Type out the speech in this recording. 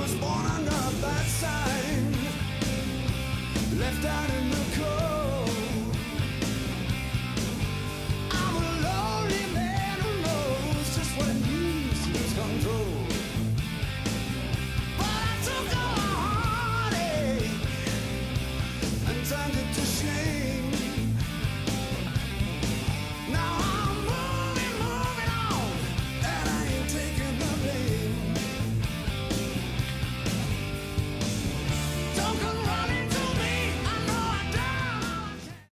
was born under that sign. Left out in the